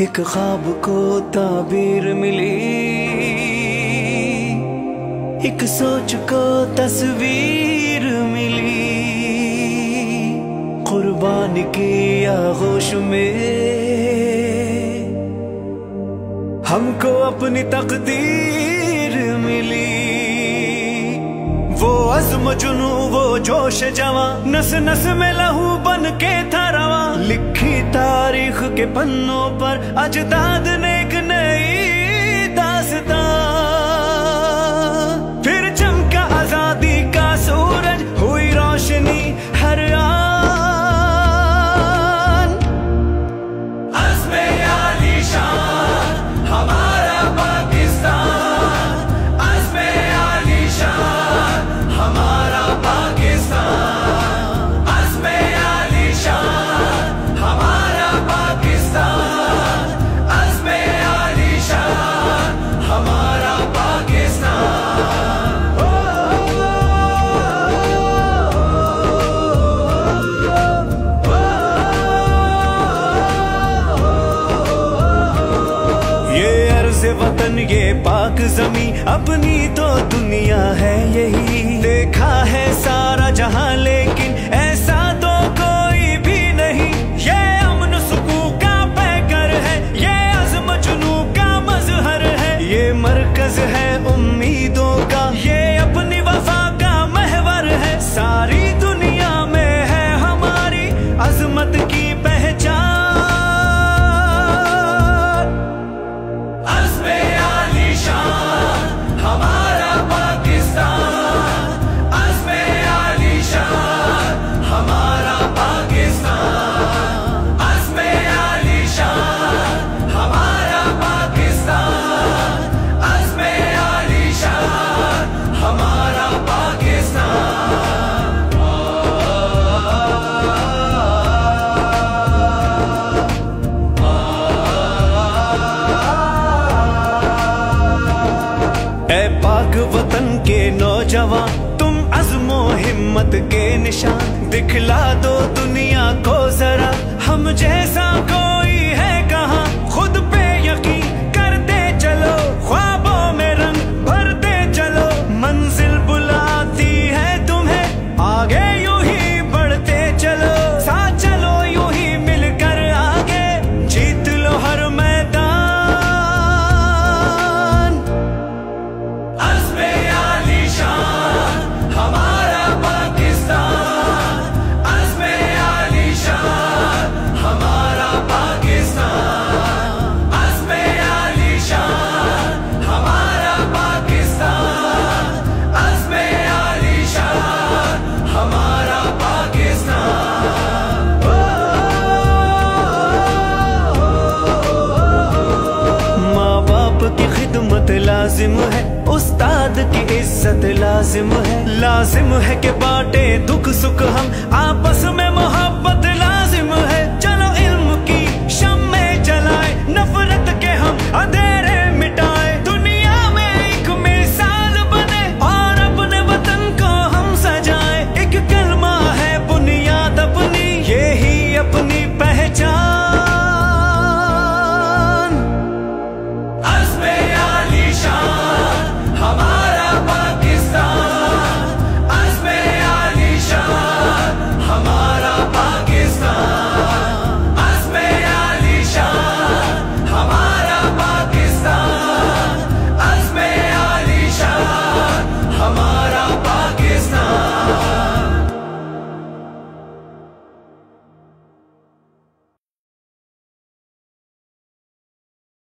एक ख्वाब को ताबीर मिली। एक सोच को तस्वीर मिली। कुर्बान की आगोश में हमको अपनी तकदीर मिली। अज़म जुनू वो जोश जवा। नस नस में लहू बन के था रवा। लिखी तारीख के पन्नों पर अजदाद ने अर्ज़ वतन ये पाक जमी अपनी तो दुनिया है। पाक वतन के नौजवान, तुम अज़मो हिम्मत के निशान। दिखला दो दुनिया को जरा, हम जैसा कोई खिदमत लाजिम है। उस्ताद की इज़्ज़त लाजिम है। लाजिम है के बाटे दुख सुख हम। आपस में मोहब्बत